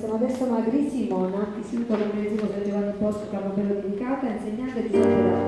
sono adesso Magri Simona, istituto medesimo San Giovanni Bosco, Campo Bello di Licata, insegnante di San